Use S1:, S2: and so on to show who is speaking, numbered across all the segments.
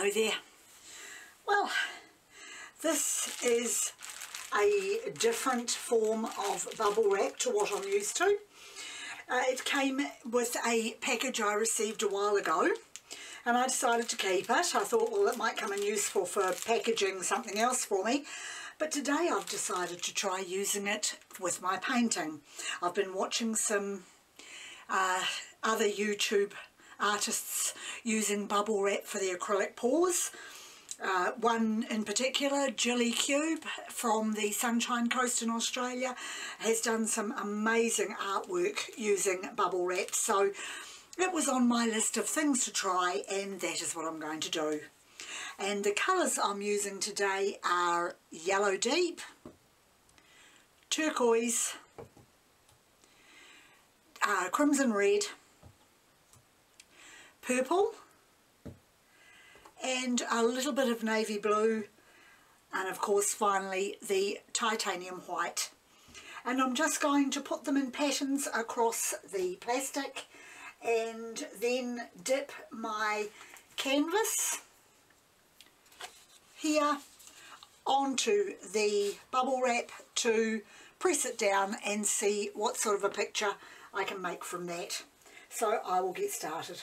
S1: Hello there. Well, this is a different form of bubble wrap to what I'm used to. Uh, it came with a package I received a while ago and I decided to keep it. I thought, well, it might come in useful for packaging something else for me. But today I've decided to try using it with my painting. I've been watching some uh, other YouTube artists using bubble wrap for the acrylic pours. Uh, one in particular, Gilly Kube from the Sunshine Coast in Australia, has done some amazing artwork using bubble wrap. So it was on my list of things to try and that is what I'm going to do. And the colours I'm using today are Yellow Deep, Turquoise, uh, Crimson Red, purple and a little bit of navy blue and of course finally the titanium white and I'm just going to put them in patterns across the plastic and then dip my canvas here onto the bubble wrap to press it down and see what sort of a picture I can make from that. So I will get started.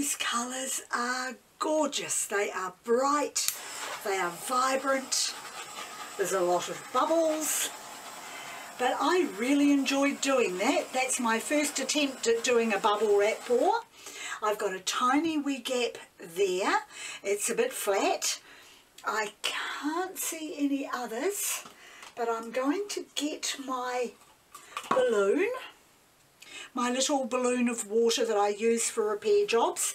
S1: those colours are gorgeous. They are bright, they are vibrant, there's a lot of bubbles, but I really enjoyed doing that. That's my first attempt at doing a bubble wrap pour. I've got a tiny wee gap there. It's a bit flat. I can't see any others, but I'm going to get my balloon, my little balloon of water that I use for repair jobs,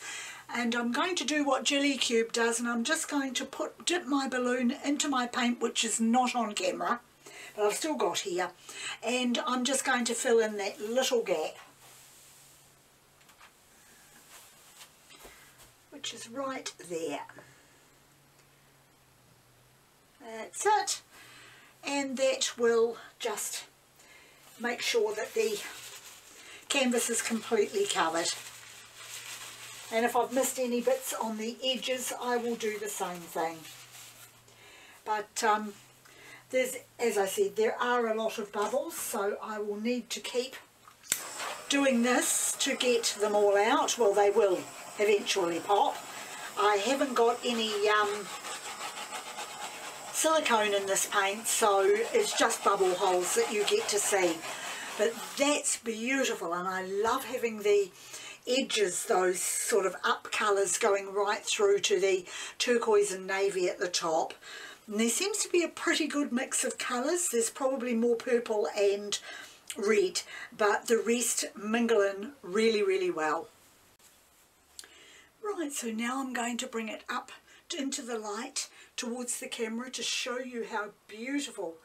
S1: and I'm going to do what Gilly Kube does, and I'm just going to put dip my balloon into my paint, which is not on camera, but I've still got here, and I'm just going to fill in that little gap. which is right there. That's it. And that will just make sure that the canvas is completely covered. And if I've missed any bits on the edges, I will do the same thing. But um, there's, as I said, there are a lot of bubbles, so I will need to keep doing this to get them all out. Well, they will eventually pop. I haven't got any um, silicone in this paint so it's just bubble holes that you get to see but that's beautiful and I love having the edges those sort of up colours going right through to the turquoise and navy at the top. And there seems to be a pretty good mix of colours. There's probably more purple and red but the rest mingle in really really well. Right, so now I'm going to bring it up into the light towards the camera to show you how beautiful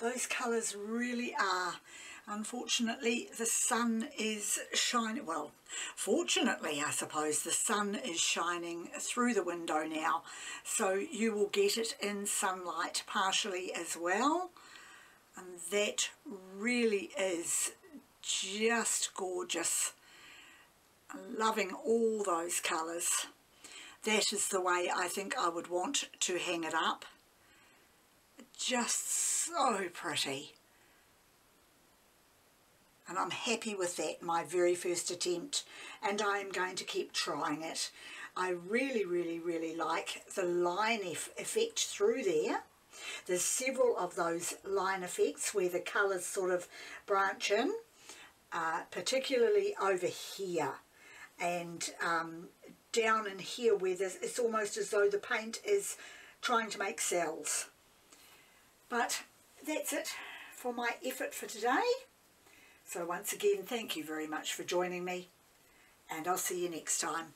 S1: those colours really are. Unfortunately, the sun is shining, well, fortunately, I suppose, the sun is shining through the window now, so you will get it in sunlight partially as well. And that really is just gorgeous loving all those colours. That is the way I think I would want to hang it up. Just so pretty. And I'm happy with that, my very first attempt, and I am going to keep trying it. I really, really, really like the line effect through there. There's several of those line effects where the colours sort of branch in, uh, particularly over here and um, down in here where it's almost as though the paint is trying to make cells. But that's it for my effort for today. So once again, thank you very much for joining me and I'll see you next time.